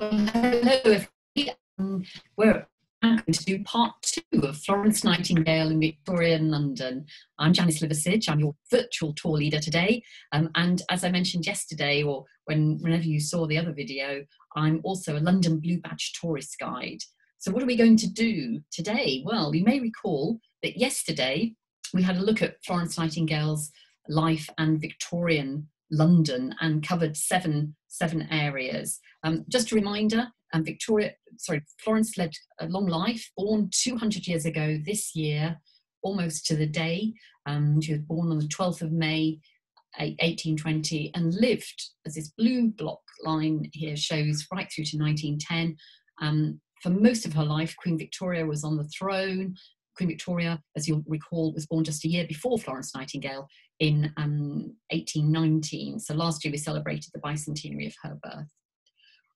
Hello, everybody. Um, we're going to do part two of Florence Nightingale in Victorian London. I'm Janice Liverseidge. I'm your virtual tour leader today. Um, and as I mentioned yesterday, or when, whenever you saw the other video, I'm also a London Blue Badge tourist guide. So, what are we going to do today? Well, you may recall that yesterday we had a look at Florence Nightingale's life and Victorian London and covered seven seven areas. Um, just a reminder, um, Victoria, sorry, Florence led a long life, born 200 years ago this year, almost to the day. Um, she was born on the 12th of May, 1820, and lived, as this blue block line here shows, right through to 1910. Um, for most of her life, Queen Victoria was on the throne. Queen Victoria, as you'll recall, was born just a year before Florence Nightingale in um, 1819. So last year we celebrated the bicentenary of her birth.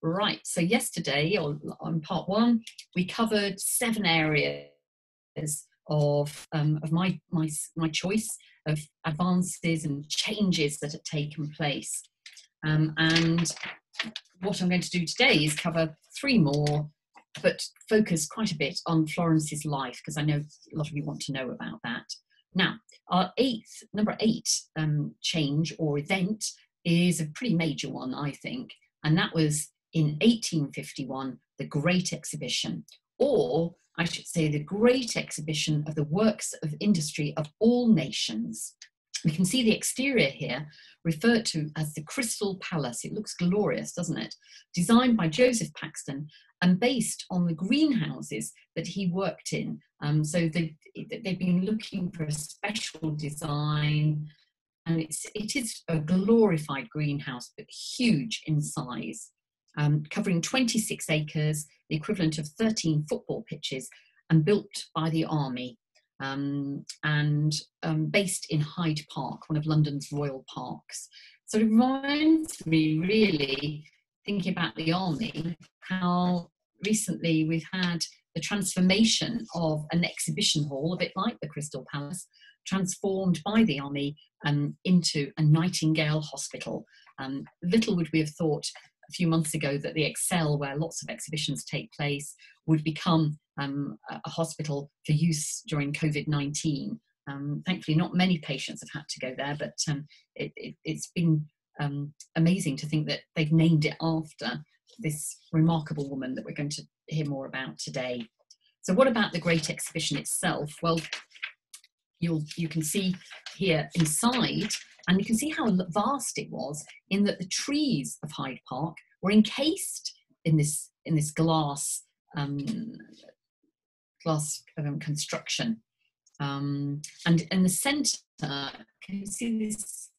Right, so yesterday, or on part one, we covered seven areas of, um, of my, my, my choice of advances and changes that had taken place. Um, and what I'm going to do today is cover three more, but focus quite a bit on Florence's life, because I know a lot of you want to know about that. Now, our eighth, number eight um, change or event is a pretty major one, I think, and that was in 1851, the Great Exhibition, or I should say, the Great Exhibition of the Works of Industry of All Nations. We can see the exterior here referred to as the Crystal Palace. It looks glorious, doesn't it? Designed by Joseph Paxton and based on the greenhouses that he worked in. Um, so they, they've been looking for a special design, and it's, it is a glorified greenhouse, but huge in size, um, covering 26 acres, the equivalent of 13 football pitches, and built by the army. Um, and um, based in Hyde Park, one of London's royal parks. So it reminds me really thinking about the army, how recently we've had the transformation of an exhibition hall, a bit like the Crystal Palace, transformed by the army um, into a Nightingale Hospital. Um, little would we have thought a few months ago that the ExCeL, where lots of exhibitions take place, would become um, a hospital for use during COVID 19. Um, thankfully, not many patients have had to go there, but um, it, has it, been um, amazing to think that they've named it after this remarkable woman that we're going to hear more about today. So, what about the Great Exhibition itself? Well, you'll you can see here inside, and you can see how vast it was. In that the trees of Hyde Park were encased in this in this glass um, glass um, construction, um, and in the centre, can you see this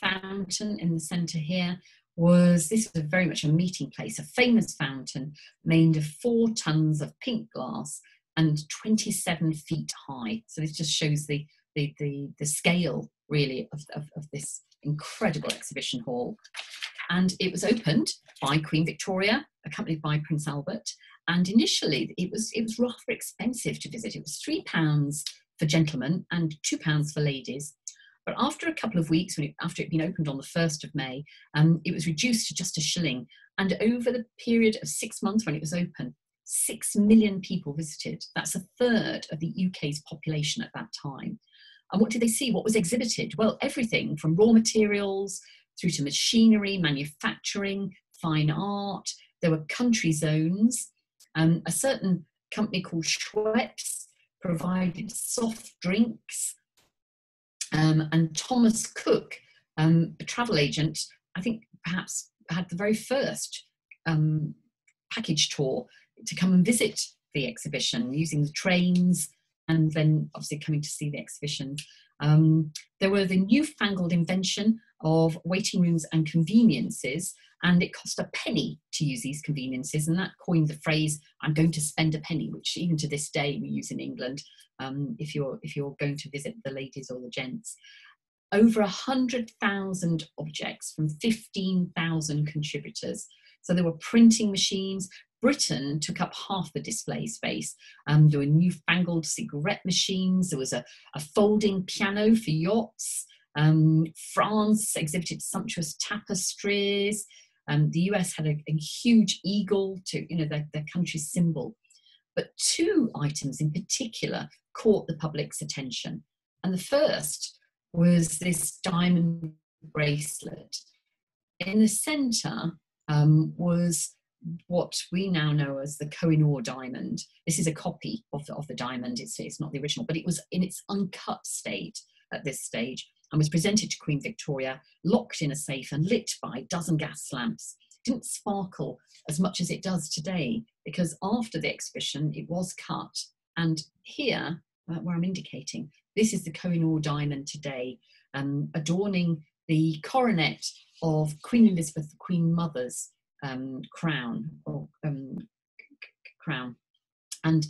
fountain in the centre here? was this was very much a meeting place, a famous fountain made of four tons of pink glass and 27 feet high. So this just shows the the the, the scale really of, of, of this incredible exhibition hall. And it was opened by Queen Victoria, accompanied by Prince Albert. And initially, it was it was rather expensive to visit. It was three pounds for gentlemen and two pounds for ladies. But after a couple of weeks, it, after it had been opened on the 1st of May, um, it was reduced to just a shilling. And over the period of six months when it was open, six million people visited. That's a third of the UK's population at that time. And what did they see? What was exhibited? Well, everything from raw materials through to machinery, manufacturing, fine art. There were country zones. Um, a certain company called Schweppes provided soft drinks. Um, and Thomas Cook, um, a travel agent, I think perhaps had the very first um, package tour to come and visit the exhibition using the trains and then obviously coming to see the exhibition. Um, there were the newfangled invention of waiting rooms and conveniences, and it cost a penny to use these conveniences, and that coined the phrase "I'm going to spend a penny," which even to this day we use in England um, if you're if you're going to visit the ladies or the gents. Over a hundred thousand objects from fifteen thousand contributors. So there were printing machines. Britain took up half the display space. Um, there were newfangled cigarette machines. There was a, a folding piano for yachts. Um, France exhibited sumptuous tapestries. Um, the US had a, a, huge eagle to, you know, their, their country's symbol. But two items in particular caught the public's attention. And the first was this diamond bracelet. In the center um, was what we now know as the Kohinoor diamond. This is a copy of the, of the diamond, it's, it's not the original, but it was in its uncut state at this stage and was presented to Queen Victoria, locked in a safe and lit by a dozen gas lamps. It didn't sparkle as much as it does today because after the exhibition it was cut. And here, uh, where I'm indicating, this is the Kohinoor diamond today, um, adorning the coronet of Queen Elizabeth, the Queen Mother's um, crown or um, crown, and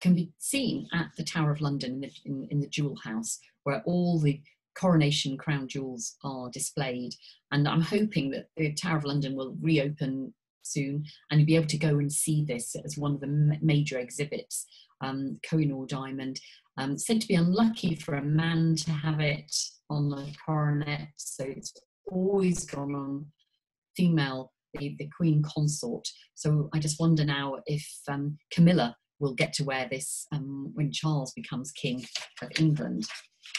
can be seen at the Tower of London in the, in, in the Jewel House, where all the coronation crown jewels are displayed. And I'm hoping that the Tower of London will reopen soon and you'll be able to go and see this as one of the major exhibits. Um, Kohinoor diamond, um, said to be unlucky for a man to have it on the coronet, so it's always gone on female, the, the Queen consort. So I just wonder now if um, Camilla will get to wear this um, when Charles becomes King of England.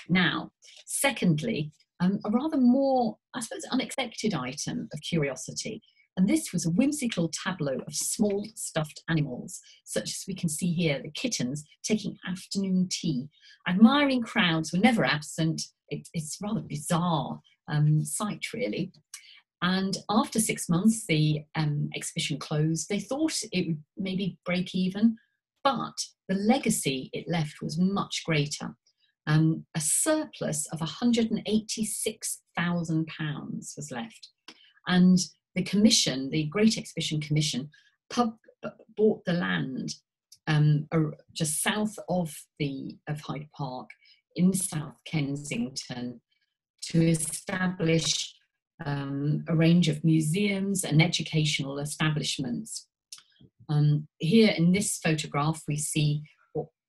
Now, secondly, um, a rather more, I suppose, unexpected item of curiosity. And this was a whimsical tableau of small stuffed animals, such as we can see here the kittens taking afternoon tea. Admiring crowds were never absent. It, it's rather bizarre um, sight, really. And after six months, the um, exhibition closed. They thought it would maybe break even, but the legacy it left was much greater um, a surplus of £186,000 was left. And the commission, the Great Exhibition Commission, pub, bought the land um, just south of the of Hyde Park in South Kensington to establish um, a range of museums and educational establishments. Um, here in this photograph, we see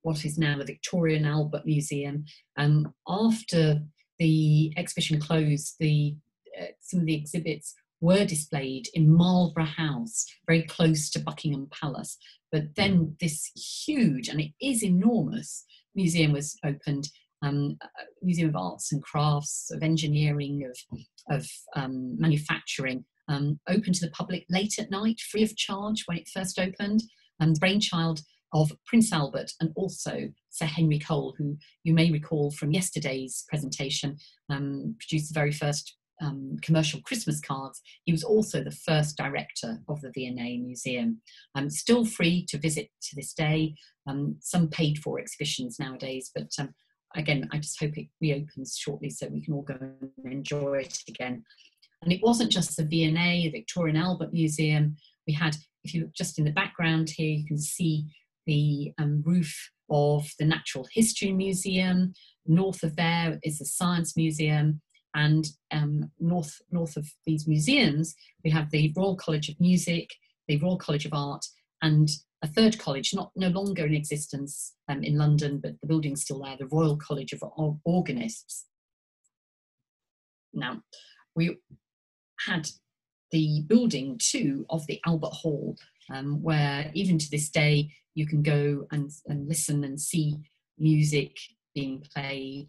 what is now the Victoria and Albert Museum. Um, after the exhibition closed, the uh, some of the exhibits were displayed in Marlborough House, very close to Buckingham Palace. But then this huge, and it is enormous, museum was opened. Um, museum of Arts and Crafts, of Engineering, of, of um, Manufacturing, um, open to the public late at night, free of charge when it first opened. And the brainchild of Prince Albert and also Sir Henry Cole, who you may recall from yesterday's presentation, um, produced the very first um, commercial Christmas cards. He was also the first director of the V&A Museum. Um, still free to visit to this day, um, some paid for exhibitions nowadays, but um, again, I just hope it reopens shortly so we can all go and enjoy it again. And it wasn't just the V&A, the Victoria and Albert Museum. We had, if you look just in the background here, you can see the um, roof of the Natural History Museum. North of there is the Science Museum, and um, north north of these museums, we have the Royal College of Music, the Royal College of Art, and a third college, not no longer in existence um, in London, but the building's still there, the Royal College of Organists. Now, we had the building too of the Albert Hall, um, where even to this day you can go and, and listen and see music being played.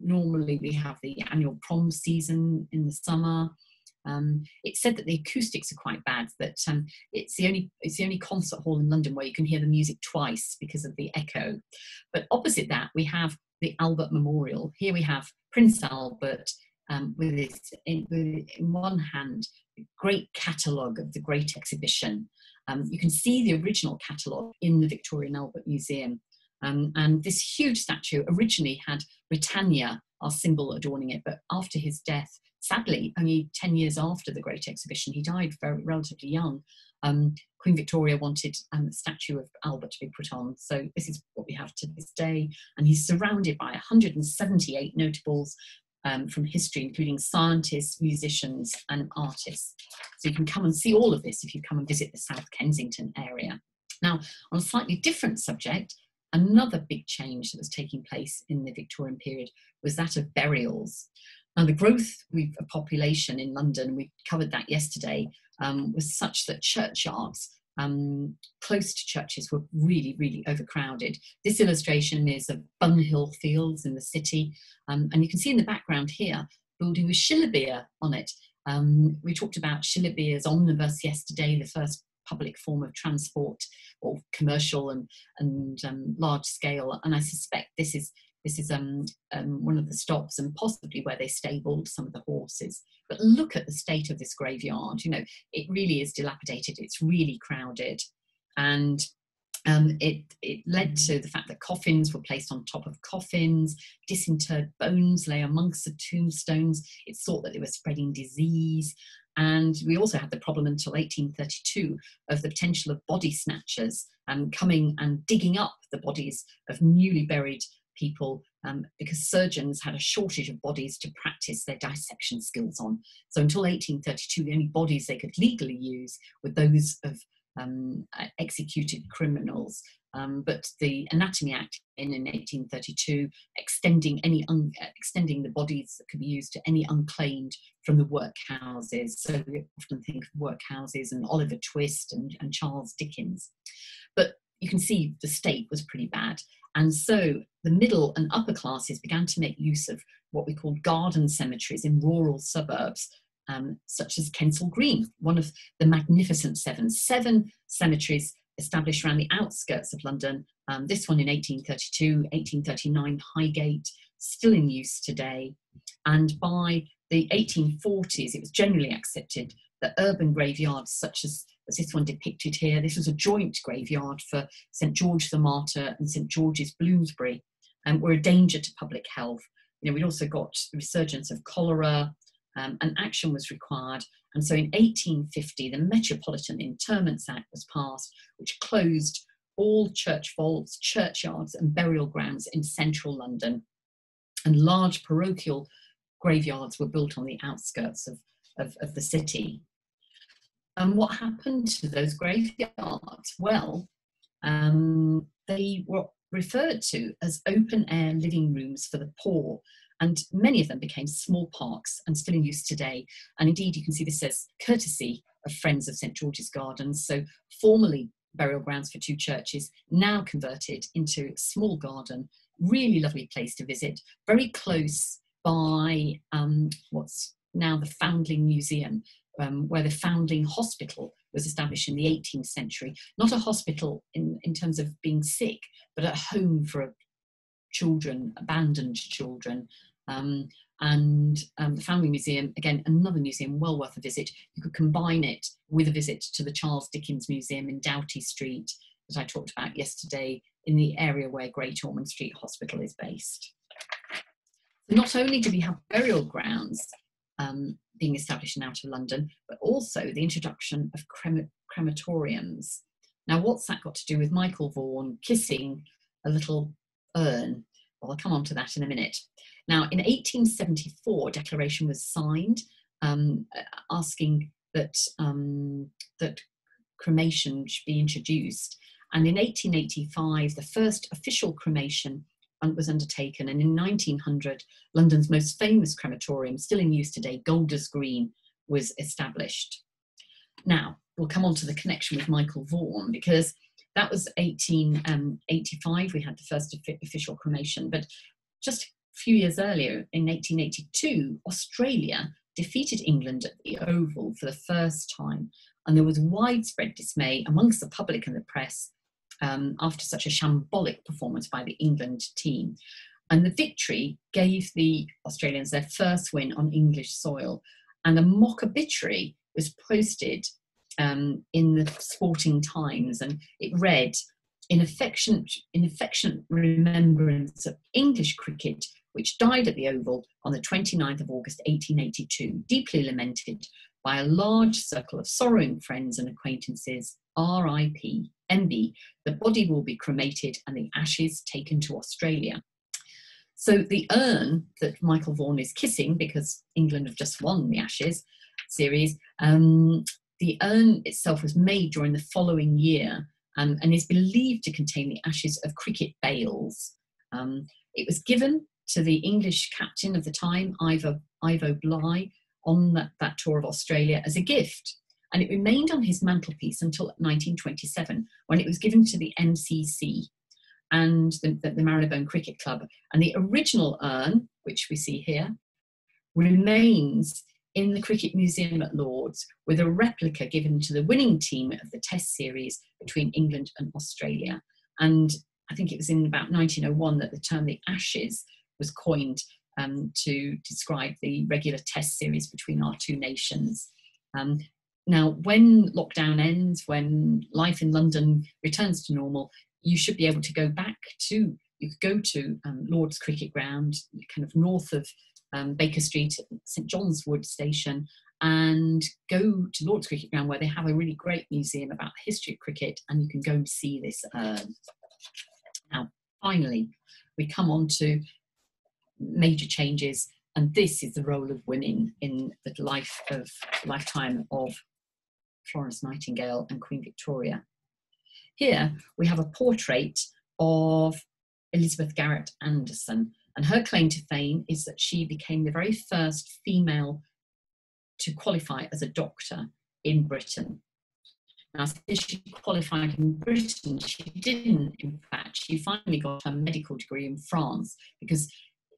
Normally, we have the annual prom season in the summer. Um, it's said that the acoustics are quite bad. That um, it's the only it's the only concert hall in London where you can hear the music twice because of the echo. But opposite that, we have the Albert Memorial. Here we have Prince Albert um, with his in, in one hand, great catalogue of the Great Exhibition, um, you can see the original catalogue in the Victoria and Albert Museum. Um, and this huge statue originally had Britannia, our symbol, adorning it, but after his death, sadly, only 10 years after the Great Exhibition, he died very relatively young. Um, Queen Victoria wanted um, statue of Albert to be put on. So this is what we have to this day. And he's surrounded by 178 notables, um, from history, including scientists, musicians, and artists. So you can come and see all of this if you come and visit the South Kensington area. Now, on a slightly different subject, another big change that was taking place in the Victorian period was that of burials. Now, the growth of population in London, we covered that yesterday, um, was such that churchyards um, close to churches were really, really overcrowded. This illustration is of Bunhill Fields in the city, um, and you can see in the background here, building with Shillibeer on it. Um, we talked about Shillibeer's omnibus yesterday, the first public form of transport or commercial and, and um, large scale, and I suspect this is this is um, um, one of the stops and possibly where they stabled some of the horses. But look at the state of this graveyard. You know, it really is dilapidated. It's really crowded. And um, it, it led to the fact that coffins were placed on top of coffins, disinterred bones lay amongst the tombstones. It's thought that they were spreading disease. And we also had the problem until 1832 of the potential of body snatchers um, coming and digging up the bodies of newly buried people um, because surgeons had a shortage of bodies to practice their dissection skills on. So until 1832, the only bodies they could legally use were those of um, executed criminals. Um, but the Anatomy Act in, in 1832 extending any un, extending the bodies that could be used to any unclaimed from the workhouses. So we often think of workhouses and Oliver Twist and, and Charles Dickens. But you can see the state was pretty bad. And so the middle and upper classes began to make use of what we call garden cemeteries in rural suburbs, um, such as Kensal Green, one of the magnificent seven. Seven cemeteries established around the outskirts of London. Um, this one in 1832, 1839, Highgate, still in use today. And by the 1840s, it was generally accepted that urban graveyards such as as this one depicted here. This was a joint graveyard for St George the Martyr and St George's Bloomsbury, and um, were a danger to public health. You know, we'd also got the resurgence of cholera, um, and action was required. And so in 1850, the Metropolitan Interments Act was passed, which closed all church vaults, churchyards, and burial grounds in central London. And large parochial graveyards were built on the outskirts of, of, of the city. And what happened to those graveyards? Well, um, they were referred to as open air living rooms for the poor. And many of them became small parks and still in use today. And indeed, you can see this says courtesy of Friends of St George's Gardens. So, formerly burial grounds for two churches, now converted into a small garden. Really lovely place to visit, very close by um, what's now the Foundling Museum, um, where the Foundling Hospital was established in the 18th century. Not a hospital in, in terms of being sick, but a home for children, abandoned children. Um, and um, the Family Museum, again, another museum well worth a visit. You could combine it with a visit to the Charles Dickens Museum in Doughty Street that I talked about yesterday in the area where Great Ormond Street Hospital is based. not only do we have burial grounds um, being established in out of London, but also the introduction of crem- crematoriums. Now, what's that got to do with Michael Vaughan kissing a little urn? Well, I'll come on to that in a minute. Now, in 1874, a declaration was signed um, asking that, um, that cremation should be introduced. And in 1885, the first official cremation was undertaken. And in 1900, London's most famous crematorium, still in use today, Golders Green, was established. Now, we'll come on to the connection with Michael Vaughan because that was 1885. Um, we had the first official cremation, but just few years earlier, in 1882, Australia defeated England at the Oval for the first time, and there was widespread dismay amongst the public and the press um, after such a shambolic performance by the England team. And the victory gave the Australians their first win on English soil. And a mock obituary was posted um, in the Sporting Times, and it read, in affectionate, in affectionate remembrance of English cricket, which died at the Oval on the 29th of August 1882, deeply lamented by a large circle of sorrowing friends and acquaintances, R.I.P. MB, the body will be cremated and the ashes taken to Australia. So the urn that Michael Vaughan is kissing, because England have just won the Ashes series, um, the urn itself was made during the following year um, and is believed to contain the ashes of cricket bails. Um, it was given to the English captain of the time, Ivo, Ivo Bligh, on that, that tour of Australia as a gift. And it remained on his mantelpiece until 1927, when it was given to the MCC and the, the, the Marylebone Cricket Club. And the original urn, which we see here, remains in the Cricket Museum at Lords with a replica given to the winning team of the Test series between England and Australia. And I think it was in about 1901 that the term the Ashes was coined um, to describe the regular Test series between our two nations. Um, now, when lockdown ends, when life in London returns to normal, you should be able to go back to, you could go to um, Lord's Cricket Ground, kind of north of um, Baker Street, St John's Wood Station, and go to Lord's Cricket Ground where they have a really great museum about the history of cricket, and you can go and see this. Um, now, finally, we come on to major changes, and this is the role of women in the life of lifetime of Florence Nightingale and Queen Victoria. Here we have a portrait of Elizabeth Garrett Anderson, and her claim to fame is that she became the very first female to qualify as a doctor in Britain. Now, since she qualified in Britain, she didn't, in fact, she finally got her medical degree in France because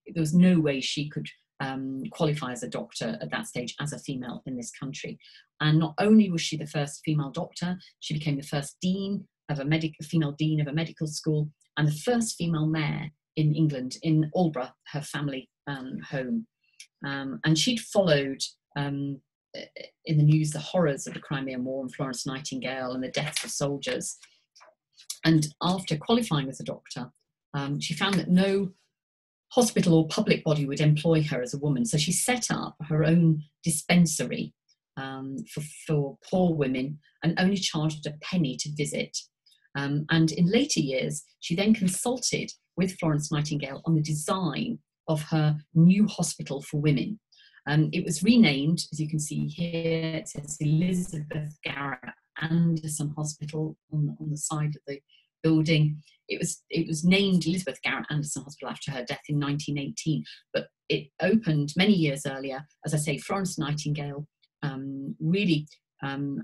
there was no way she could um, qualify as a doctor at that stage as a female in this country. And not only was she the first female doctor, she became the first dean of a medic- female dean of a medical school and the first female mayor in England, in Aldeburgh, her family um, home. Um, and she'd followed um, in the news the horrors of the Crimean War and Florence Nightingale and the deaths of soldiers. And after qualifying as a doctor, um, she found that no hospital or public body would employ her as a woman. So she set up her own dispensary um, for, for poor women and only charged a penny to visit. Um, and in later years, she then consulted with Florence Nightingale on the design of her new hospital for women. Um, it was renamed, as you can see here, it says Elizabeth Garrett Anderson Hospital on on the side of the building. It was it was named Elizabeth Garrett Anderson Hospital after her death in 1918, but it opened many years earlier. As I say, Florence Nightingale um, really um,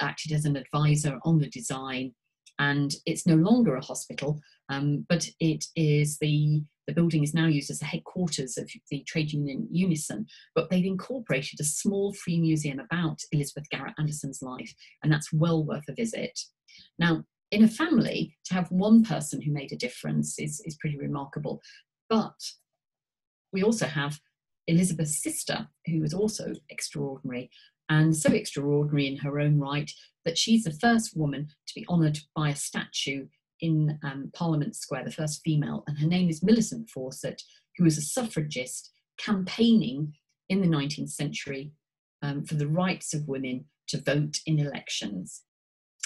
acted as an advisor on the design, and it's no longer a hospital, um, but it is the the building is now used as the headquarters of the trade union Unison, but they've incorporated a small free museum about Elizabeth Garrett Anderson's life, and that's well worth a visit. Now, in a family, to have one person who made a difference is, is pretty remarkable. But we also have Elizabeth's sister, who was also extraordinary, and so extraordinary in her own right that she's the first woman to be honoured by a statue in um, Parliament Square, the first female, and her name is Millicent Fawcett, who was a suffragist campaigning in the 19th century um, for the rights of women to vote in elections.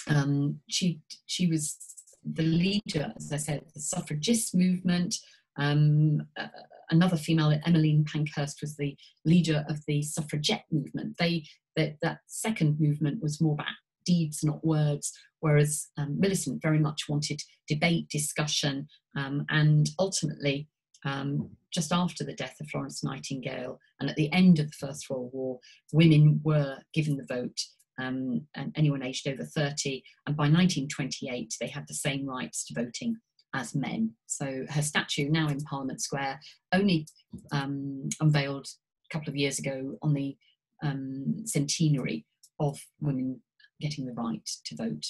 Um, she she was the leader, as I said, the suffragist movement. Um, uh, another female, Emmeline Pankhurst, was the leader of the suffragette movement. They that that second movement was more about deeds, not words, whereas um, Millicent very much wanted debate, discussion, um, and ultimately, um, just after the death of Florence Nightingale and at the end of the First World War, women were given the vote um, and anyone aged over 30. And by 1928, they had the same rights to voting as men. So her statue, now in Parliament Square, only um, unveiled a couple of years ago on the um, centenary of women getting the right to vote.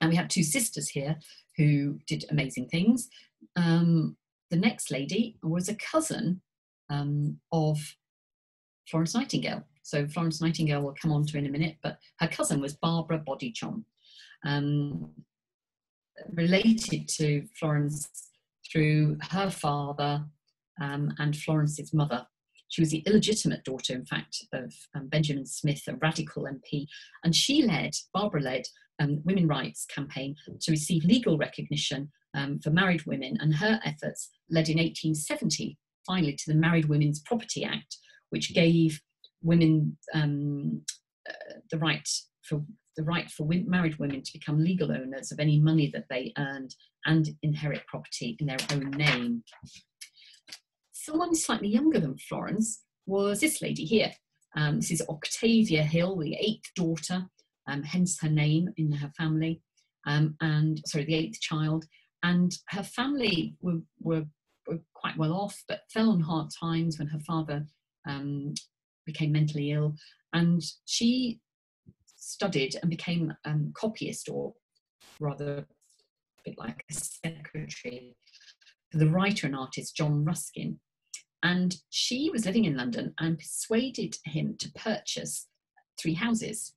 And we have two sisters here who did amazing things. Um, the next lady was a cousin um, of Florence Nightingale. So Florence Nightingale will come on to in a minute, but her cousin was Barbara Bodichon, um, related to Florence through her father um, and Florence's mother. She was the illegitimate daughter, in fact, of um, Benjamin Smith, a radical MP, and she led, Barbara led, um, women rights campaign to receive legal recognition um, for married women, and her efforts led in 1870 finally to the Married Women's Property Act, which gave women um, uh, the right for the right for married women to become legal owners of any money that they earned and inherit property in their own name. someone slightly younger than Florence was this lady here. Um, this is Octavia Hill, the eighth daughter, um, hence her name in her family, um, and sorry, the eighth child. And her family were, were, were, quite well off, but fell on hard times when her father um, became mentally ill. And she studied and became a um, copyist, or rather, a bit like a secretary for the writer and artist John Ruskin. And she was living in London and persuaded him to purchase three houses.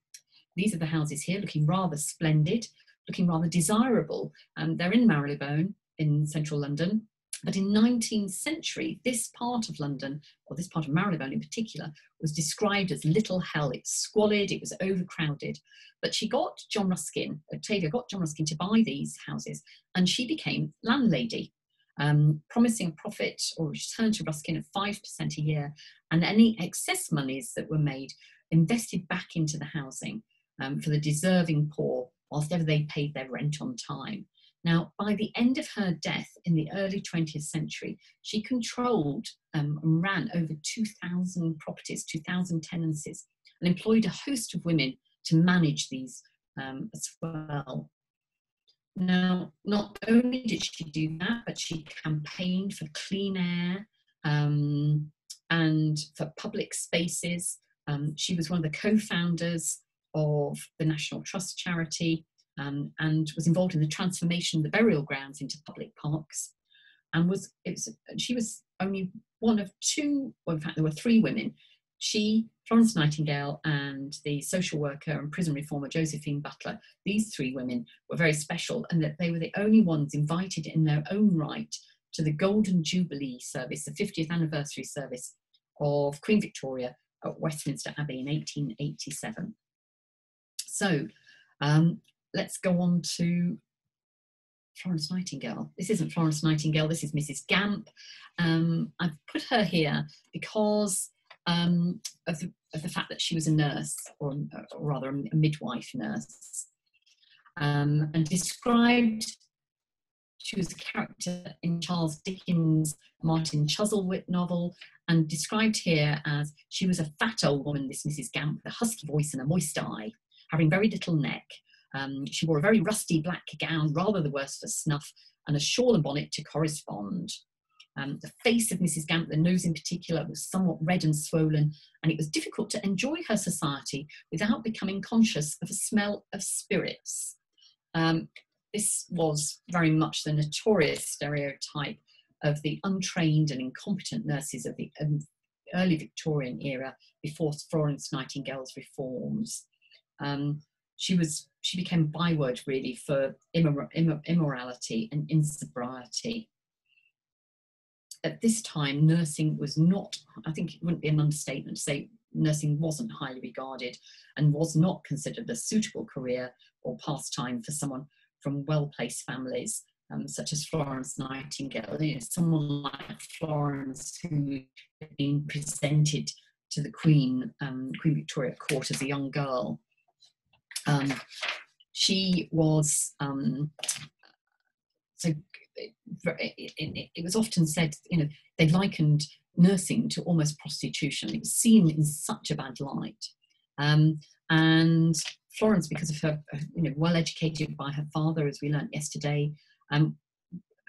These are the houses here, looking rather splendid, looking rather desirable. And they're in Marylebone in central London. But in 19th century, this part of London, or this part of Marylebone in particular, was described as little hell. It's squalid, it was overcrowded. But she got John Ruskin, Octavia got John Ruskin to buy these houses, and she became landlady um, promising a profit or return to Ruskin of 5% a year, and any excess monies that were made invested back into the housing um, for the deserving poor, whilst ever they paid their rent on time. Now, by the end of her death in the early 20th century, she controlled um, and ran over 2,000 properties, 2,000 tenancies, and employed a host of women to manage these um, as well. Now, not only did she do that, but she campaigned for clean air um, and for public spaces. Um, she was one of the co founders of the National Trust charity um, and was involved in the transformation of the burial grounds into public parks. And was, it was she was only one of two, well, in fact, there were three women she, Florence Nightingale, and the social worker and prison reformer Josephine Butler, these three women were very special and that they were the only ones invited in their own right to the Golden Jubilee service, the 50th anniversary service of Queen Victoria at Westminster Abbey in 1887. So um, let's go on to Florence Nightingale. This isn't Florence Nightingale, this is Mrs. Gamp. Um, I've put her here because um, of, the, of, the, fact that she was a nurse, or, or rather a midwife nurse, um, and described she was a character in Charles Dickens' Martin Chuzzlewit novel, and described here as she was a fat old woman, this Mrs. Gamp, with a husky voice and a moist eye, having very little neck. Um, she wore a very rusty black gown, rather the worse for snuff, and a shawl and bonnet to correspond. Um, the face of Mrs. Gamp, the nose in particular, was somewhat red and swollen, and it was difficult to enjoy her society without becoming conscious of a smell of spirits. Um, this was very much the notorious stereotype of the untrained and incompetent nurses of the um, early Victorian era before Florence Nightingale's reforms. Um, she was she became byword really for immor- immor- immorality and insobriety at this time, nursing was not, I think it wouldn't be an understatement to say nursing wasn't highly regarded and was not considered a suitable career or pastime for someone from well placed families. Um, such as Florence Nightingale, you know, someone like Florence who had been presented to the Queen, um, Queen Victoria Court as a young girl. Um, she was um, so it, it, it, was often said, you know, they likened nursing to almost prostitution. It was seen in such a bad light. Um, and Florence, because of her, you know, well educated by her father, as we learnt yesterday, um,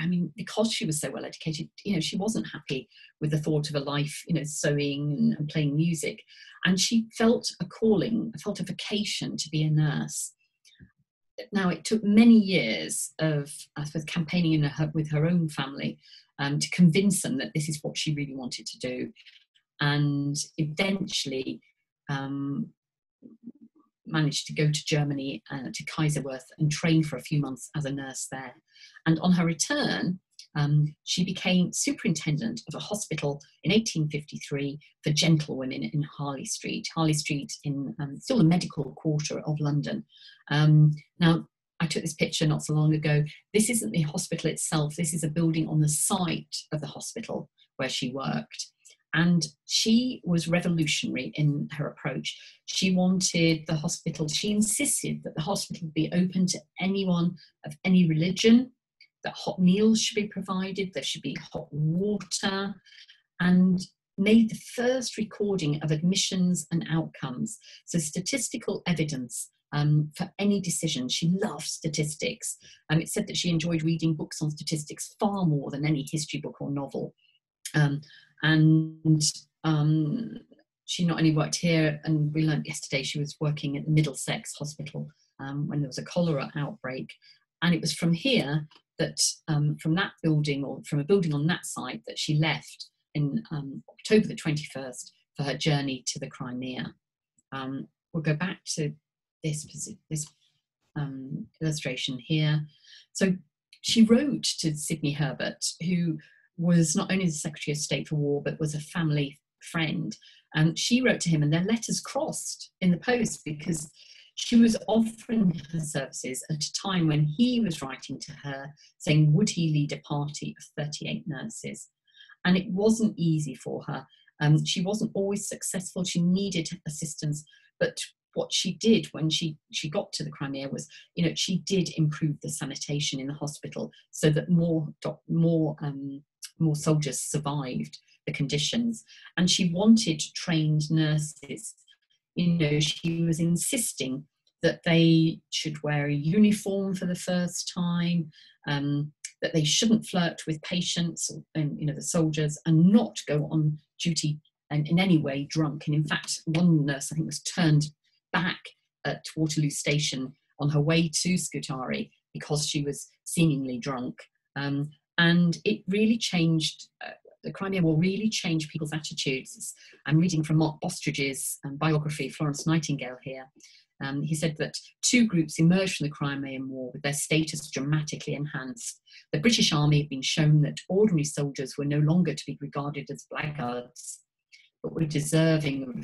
I mean, because she was so well educated, you know, she wasn't happy with the thought of a life, you know, sewing and playing music. And she felt a calling, felt a vocation to be a nurse now it took many years of I suppose campaigning her, with her own family um, to convince them that this is what she really wanted to do, and eventually um, managed to go to Germany uh, to Kaiserswerth and train for a few months as a nurse there. And on her return, um, she became superintendent of a hospital in 1853 for gentlewomen in Harley Street. Harley Street in um, still a medical quarter of London. Um, now, I took this picture not so long ago. This isn't the hospital itself. This is a building on the site of the hospital where she worked. And she was revolutionary in her approach. She wanted the hospital, she insisted that the hospital be open to anyone of any religion, that hot meals should be provided, there should be hot water, and made the first recording of admissions and outcomes. So, statistical evidence um, for any decision. She loved statistics. Um, it said that she enjoyed reading books on statistics far more than any history book or novel. Um, and um, she not only worked here, and we learned yesterday she was working at the Middlesex Hospital um, when there was a cholera outbreak. And it was from here that, um, from that building or from a building on that site, that she left in um, October the 21st for her journey to the Crimea. Um, we'll go back to this, this um, illustration here. So she wrote to Sidney Herbert, who was not only the Secretary of State for War, but was a family friend. And she wrote to him, and their letters crossed in the post because she was offering her services at a time when he was writing to her saying, Would he lead a party of 38 nurses? And it wasn't easy for her. Um, she wasn't always successful. She needed assistance. But what she did when she, she got to the Crimea was, you know, she did improve the sanitation in the hospital so that more, more, um, more soldiers survived the conditions. And she wanted trained nurses. You know, she was insisting that they should wear a uniform for the first time, um, that they shouldn't flirt with patients, and, you know, the soldiers, and not go on duty in, in any way drunk. And in fact, one nurse, I think, was turned back at Waterloo Station on her way to Scutari because she was seemingly drunk. Um, and it really changed uh, the Crimea War really changed people's attitudes. I'm reading from Mark Bostridge's um, biography, Florence Nightingale, here. Um, he said that two groups emerged from the Crimean War with their status dramatically enhanced. The British Army had been shown that ordinary soldiers were no longer to be regarded as blackguards, but were deserving of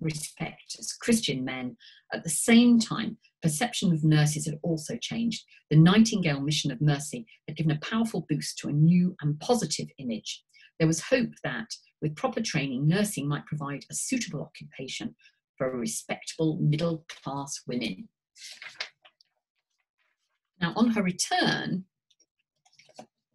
respect as Christian men. At the same time, perception of nurses had also changed. The Nightingale mission of mercy had given a powerful boost to a new and positive image. There was hope that, with proper training, nursing might provide a suitable occupation for respectable middle class women. Now, on her return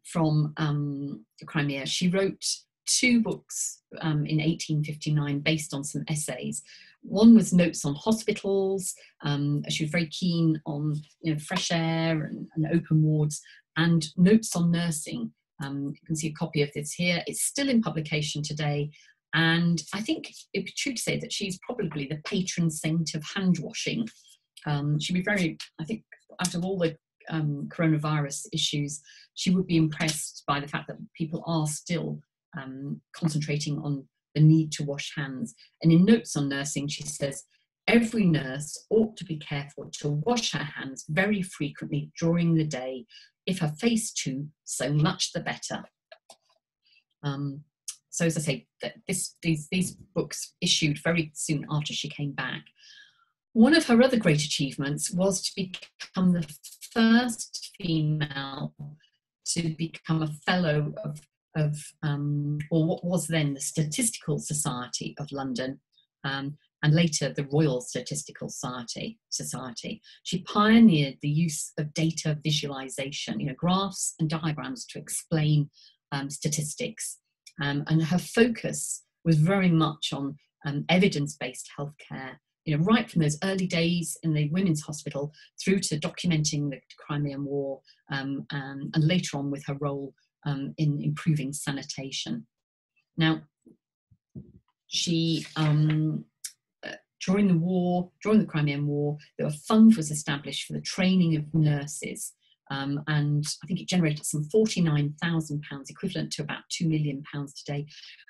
from um, Crimea, she wrote two books um, in 1859 based on some essays. One was notes on hospitals. Um, she was very keen on you know, fresh air and, and open wards, and notes on nursing. Um, you can see a copy of this here. It's still in publication today. And I think it'd be true to say that she's probably the patron saint of hand washing. Um, she'd be very, I think, out of all the um, coronavirus issues, she would be impressed by the fact that people are still um, concentrating on the need to wash hands. And in Notes on Nursing, she says, every nurse ought to be careful to wash her hands very frequently during the day if her face too, so much the better. Um, so as I say, this, these, these books issued very soon after she came back. One of her other great achievements was to become the first female to become a fellow of, of um, or what was then the Statistical Society of London. Um, and later the Royal Statistical Society. Society. She pioneered the use of data visualization, you know, graphs and diagrams to explain um, statistics. Um, and her focus was very much on um, evidence-based healthcare, you know, right from those early days in the Women's Hospital through to documenting the Crimean War um, and, and, later on with her role um, in improving sanitation. Now, she um, during the war, during the Crimean War, a fund was established for the training of nurses. Um, and I think it generated some £49,000, equivalent to about £2 million today.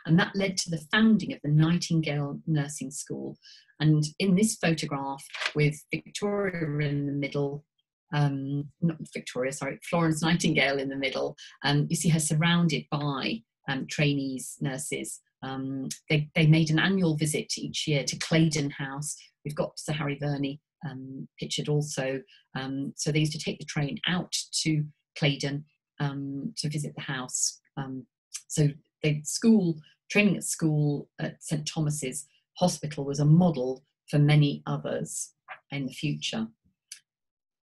And that led to the founding of the Nightingale Nursing School. And in this photograph, with Victoria in the middle, um, not Victoria, sorry, Florence Nightingale in the middle, um, you see her surrounded by um, trainees, nurses, um, they, they made an annual visit each year to Claydon House. We've got Sir Harry Verney um, pictured also. Um, so they used to take the train out to Claydon um, to visit the house. So the school, training at school at St Thomas's Hospital was a model for many others in the future.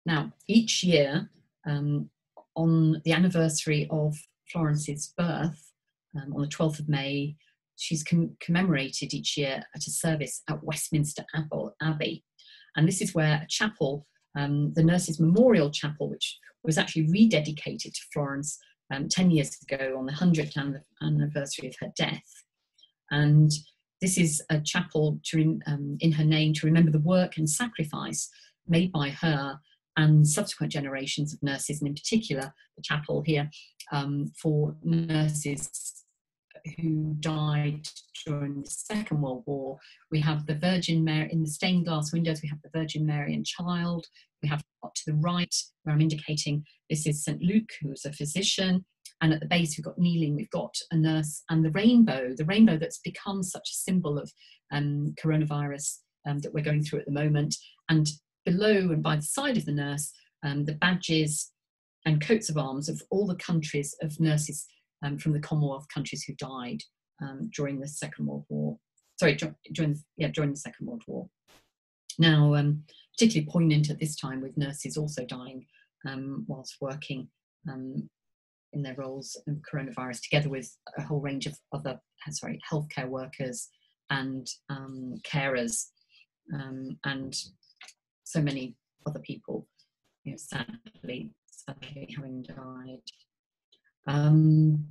Now, each year, um, on the anniversary of Florence's birth, on the 12th of May, she's com- commemorated each year at a service at Westminster Abbey. And this is where a chapel, um, the Nurses Memorial Chapel, which was actually rededicated to Florence um, 10 years ago on the 100th anniversary of her death. And this is a chapel to, um, in her name to remember the work and sacrifice made by her and subsequent generations of nurses, and in particular the chapel here um, for nurses who died during the Second World War. We have the Virgin Mary in the stained glass windows. We have the Virgin Mary and Child. We have to the right where I'm indicating this is St Luke, who's a physician, and at the base we've got kneeling. We've got a nurse and the rainbow, the rainbow that's become such a symbol of um, coronavirus um, that we're going through at the moment. And below and by the side of the nurse, um, the badges and coats of arms of all the countries of nurses um, from the Commonwealth countries who died um, during the Second World War. Sorry, during yeah during the Second World War. Now, um, particularly poignant at this time with nurses also dying um, whilst working um, in their roles in coronavirus, together with a whole range of other sorry healthcare workers and carers and so many other people, you know, sadly, sadly having died. Um,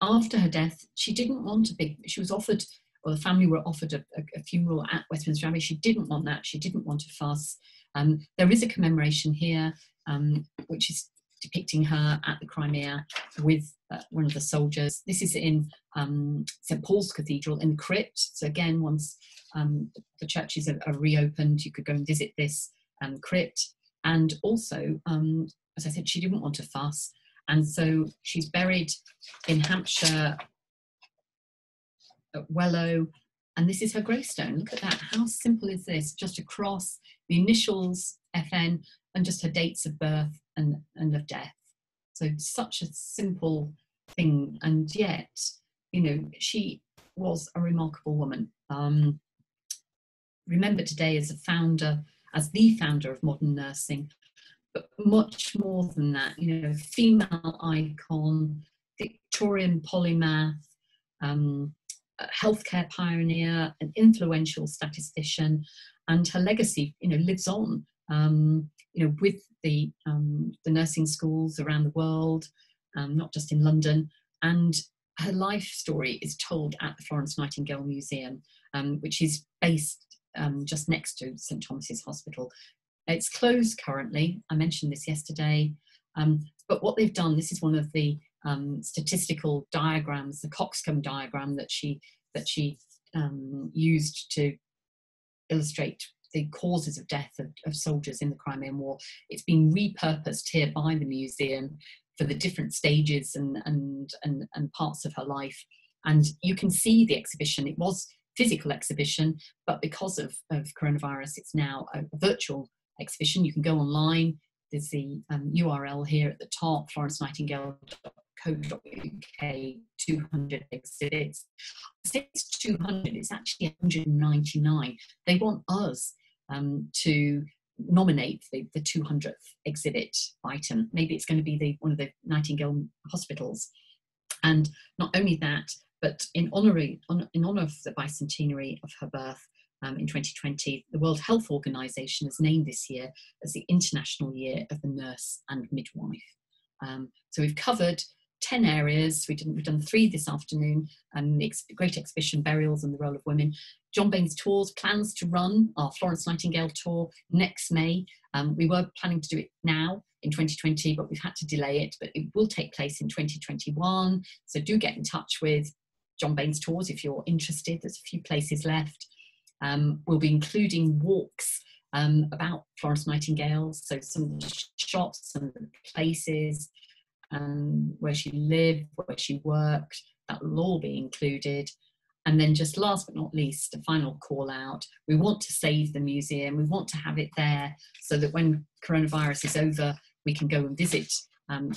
after her death, she didn't want a big, she was offered, or the family were offered a, a, a funeral at Westminster Abbey. She didn't want that. She didn't want a fuss. Um, there is a commemoration here, um, which is depicting her at the Crimea with uh, one of the soldiers. This is in um, St Paul's Cathedral in the crypt. So again, once um, the churches are, are, reopened, you could go and visit this um, crypt. And also, um, as I said, she didn't want to fuss. And so she's buried in Hampshire at Wellow. And this is her gravestone. Look at that. How simple is this? Just a cross, the initials FN, and just her dates of birth and, and of death. So such a simple thing. And yet, you know, she was a remarkable woman. Um, remembered today as a founder, as the founder of modern nursing, but much more than that, you know, female icon, Victorian polymath, um, healthcare pioneer, an influential statistician, and her legacy, you know, lives on. Um, you know, with the um, the nursing schools around the world, um, not just in London, and her life story is told at the Florence Nightingale Museum, um, which is based um, just next to St Thomas's Hospital. It's closed currently. I mentioned this yesterday. Um, but what they've done, this is one of the um, statistical diagrams, the coxcomb diagram that she that she um, used to illustrate the causes of death of, of, soldiers in the Crimean War. It's been repurposed here by the museum for the different stages and and and, and parts of her life. And you can see the exhibition. It was physical exhibition, but because of, of coronavirus, it's now a, virtual exhibition. You can go online. There's the um, URL here at the top, florencenightingale.co.uk, 200 exhibits. It's 200, it's actually 199. They want us um, to nominate the, the 200th exhibit item. Maybe it's going to be the, one of the Nightingale hospitals. And not only that, but in honor, in honor of the bicentenary of her birth, um, in 2020, the World Health Organization has named this year as the International Year of the Nurse and Midwife. Um, so we've covered 10 areas. We have done three this afternoon, um, the ex- Great Exhibition, Burials and the Role of Women. Jon Baines Tours plans to run our Florence Nightingale tour next May. Um, we were planning to do it now in 2020, but we've had to delay it, but it will take place in 2021. So do get in touch with Jon Baines Tours if you're interested. There's a few places left. Um, we'll be including walks um, about Florence Nightingale, so some shops, some places um, where she lived, where she worked, that will all be included. And then, just last but not least, a final call out. We want to save the museum. We want to have it there so that when coronavirus is over, we can go and visit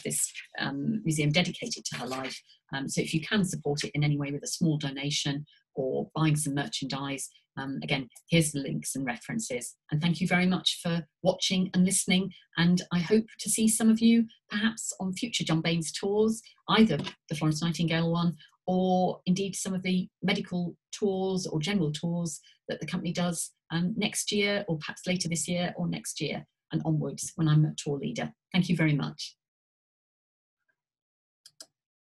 this um, museum dedicated to her life. Um, so if you can support it in any way with a small donation or buying some merchandise, um, again, here's the links and references. And thank you very much for watching and listening. And I hope to see some of you perhaps on future Jon Baines tours, either the Florence Nightingale one or indeed some of the medical tours or general tours that the company does um, next year, or perhaps later this year or next year and onwards when I'm a tour leader. Thank you very much.